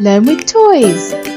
Learn with toys.